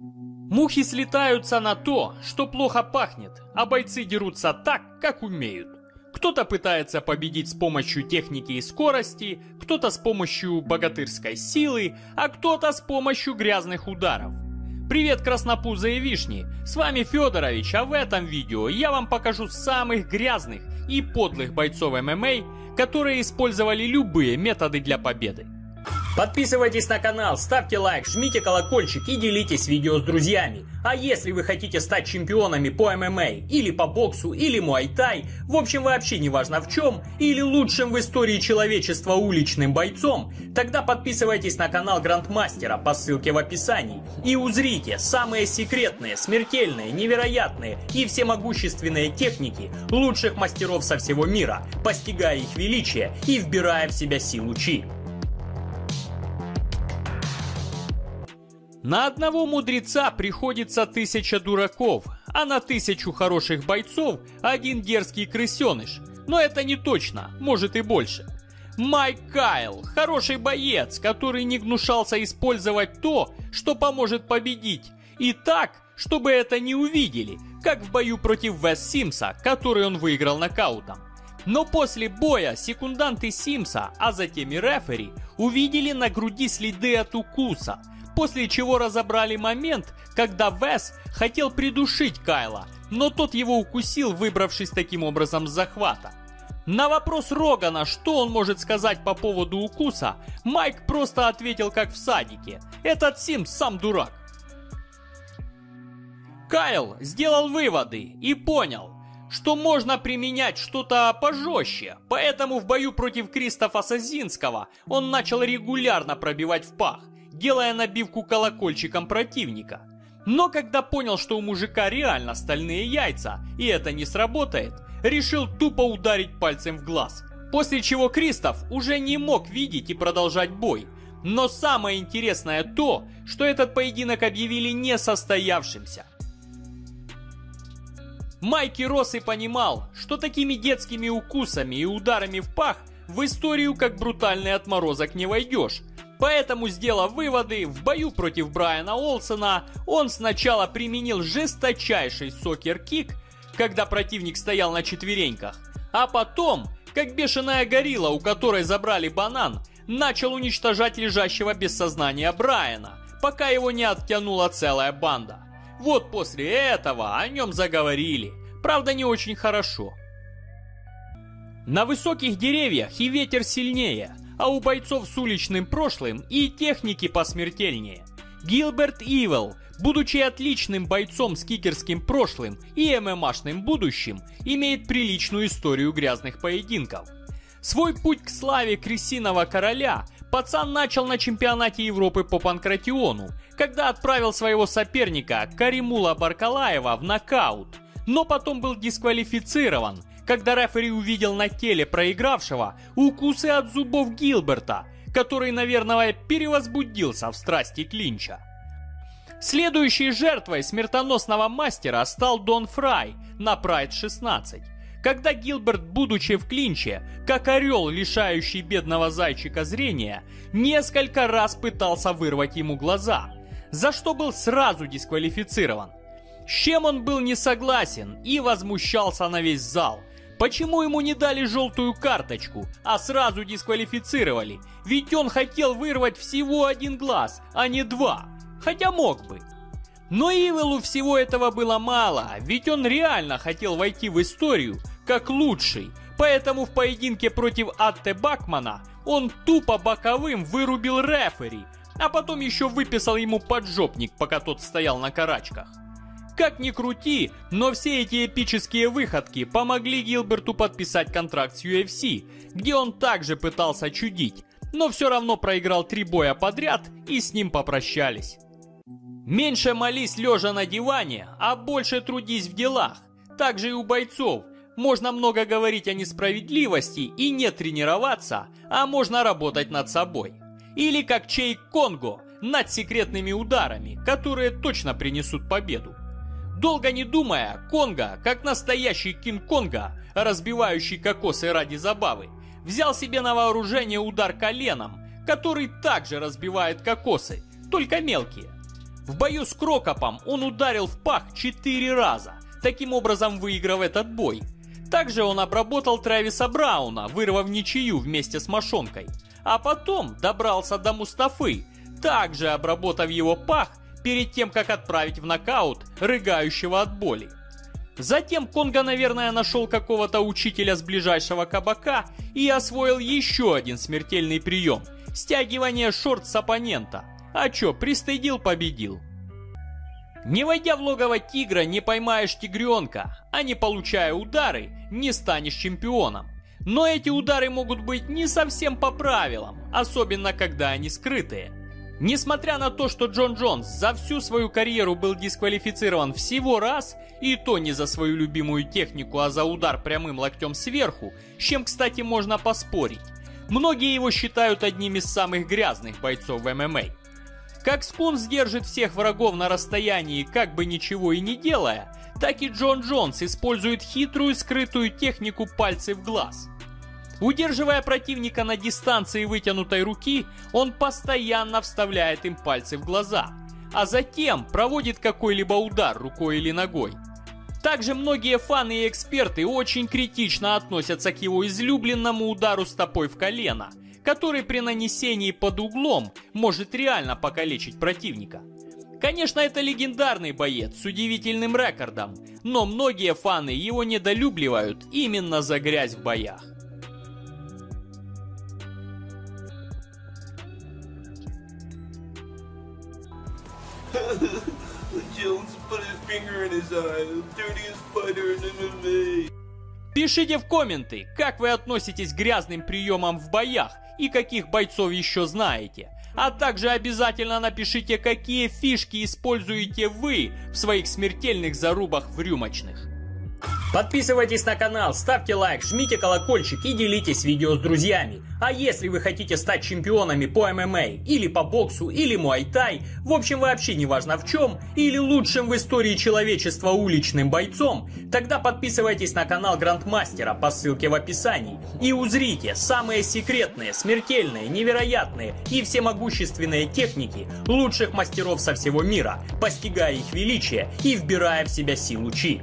Мухи слетаются на то, что плохо пахнет, а бойцы дерутся так, как умеют. Кто-то пытается победить с помощью техники и скорости, кто-то с помощью богатырской силы, а кто-то с помощью грязных ударов. Привет, краснопузые вишни! С вами Федорович, а в этом видео я вам покажу самых грязных и подлых бойцов ММА, которые использовали любые методы для победы. Подписывайтесь на канал, ставьте лайк, жмите колокольчик и делитесь видео с друзьями. А если вы хотите стать чемпионами по ММА, или по боксу, или муайтай, в общем вообще не важно в чем, или лучшим в истории человечества уличным бойцом, тогда подписывайтесь на канал Грандмастера по ссылке в описании и узрите самые секретные, смертельные, невероятные и всемогущественные техники лучших мастеров со всего мира, постигая их величие и вбирая в себя силу чи. На одного мудреца приходится тысяча дураков, а на тысячу хороших бойцов один дерзкий крысеныш. Но это не точно, может и больше. Майк Кайл – хороший боец, который не гнушался использовать то, что поможет победить. И так, чтобы это не увидели, как в бою против Вес Симса, который он выиграл нокаутом. Но после боя секунданты Симса, а затем и рефери, увидели на груди следы от укуса – после чего разобрали момент, когда Вес хотел придушить Кайла, но тот его укусил, выбравшись таким образом с захвата. На вопрос Рогана, что он может сказать по поводу укуса, Майк просто ответил как в садике. Этот Сим сам дурак. Кайл сделал выводы и понял, что можно применять что-то пожестче, поэтому в бою против Кристофа Сазинского он начал регулярно пробивать в пах делая набивку колокольчиком противника. Но когда понял, что у мужика реально стальные яйца, и это не сработает, решил тупо ударить пальцем в глаз. После чего Кристоф уже не мог видеть и продолжать бой. Но самое интересное то, что этот поединок объявили несостоявшимся. Майки Росс понимал, что такими детскими укусами и ударами в пах в историю как брутальный отморозок не войдешь, Поэтому, сделав выводы, в бою против Брайана Олсона он сначала применил жесточайший сокер-кик, когда противник стоял на четвереньках, а потом, как бешеная горилла, у которой забрали банан, начал уничтожать лежащего без сознания Брайана, пока его не оттянула целая банда. Вот после этого о нем заговорили, правда не очень хорошо. На высоких деревьях и ветер сильнее, а у бойцов с уличным прошлым и техники посмертельнее. Гилберт Ивел, будучи отличным бойцом с кикерским прошлым и ММАшным будущим, имеет приличную историю грязных поединков. Свой путь к славе крысиного короля пацан начал на чемпионате Европы по панкратиону, когда отправил своего соперника Каримула Баркалаева в нокаут, но потом был дисквалифицирован когда рефери увидел на теле проигравшего укусы от зубов Гилберта, который, наверное, перевозбудился в страсти клинча. Следующей жертвой смертоносного мастера стал Дон Фрай на Прайд 16. Когда Гилберт, будучи в клинче, как орел, лишающий бедного зайчика зрения, несколько раз пытался вырвать ему глаза, за что был сразу дисквалифицирован. С чем он был не согласен и возмущался на весь зал – Почему ему не дали желтую карточку, а сразу дисквалифицировали? Ведь он хотел вырвать всего один глаз, а не два. Хотя мог бы. Но Ивелу всего этого было мало, ведь он реально хотел войти в историю как лучший. Поэтому в поединке против Атте Бакмана он тупо боковым вырубил рефери, а потом еще выписал ему поджопник, пока тот стоял на карачках. Как ни крути, но все эти эпические выходки помогли Гилберту подписать контракт с UFC, где он также пытался чудить, но все равно проиграл три боя подряд и с ним попрощались. Меньше молись лежа на диване, а больше трудись в делах. Так же и у бойцов. Можно много говорить о несправедливости и не тренироваться, а можно работать над собой. Или как Чей Конго, над секретными ударами, которые точно принесут победу. Долго не думая, Конга, как настоящий Кинг-Конга, разбивающий кокосы ради забавы, взял себе на вооружение удар коленом, который также разбивает кокосы, только мелкие. В бою с Крокопом он ударил в пах 4 раза, таким образом выиграв этот бой. Также он обработал Трэвиса Брауна, вырвав ничью вместе с Мошонкой. А потом добрался до Мустафы, также обработав его пах перед тем, как отправить в нокаут рыгающего от боли. Затем Конго, наверное, нашел какого-то учителя с ближайшего кабака и освоил еще один смертельный прием – стягивание шорт с оппонента. А чё, пристыдил, победил. Не войдя в логово тигра, не поймаешь тигренка, а не получая удары, не станешь чемпионом. Но эти удары могут быть не совсем по правилам, особенно когда они скрытые. Несмотря на то, что Джон Джонс за всю свою карьеру был дисквалифицирован всего раз, и то не за свою любимую технику, а за удар прямым локтем сверху, с чем, кстати, можно поспорить, многие его считают одним из самых грязных бойцов в ММА. Как Скунс держит всех врагов на расстоянии, как бы ничего и не делая, так и Джон Джонс использует хитрую скрытую технику пальцев в глаз. Удерживая противника на дистанции вытянутой руки, он постоянно вставляет им пальцы в глаза, а затем проводит какой-либо удар рукой или ногой. Также многие фаны и эксперты очень критично относятся к его излюбленному удару стопой в колено, который при нанесении под углом может реально покалечить противника. Конечно, это легендарный боец с удивительным рекордом, но многие фаны его недолюбливают именно за грязь в боях. Finger in his eye. Dirtiest fighter in MMA. Пишите в комменты, как вы относитесь к грязным приемам в боях и каких бойцов еще знаете. А также обязательно напишите, какие фишки используете вы в своих смертельных зарубах в рюмочных. Подписывайтесь на канал, ставьте лайк, жмите колокольчик и делитесь видео с друзьями. А если вы хотите стать чемпионами по ММА, или по боксу, или муайтай, в общем вообще не важно в чем, или лучшим в истории человечества уличным бойцом, тогда подписывайтесь на канал Грандмастера по ссылке в описании и узрите самые секретные, смертельные, невероятные и всемогущественные техники лучших мастеров со всего мира, постигая их величие и вбирая в себя силу Чи.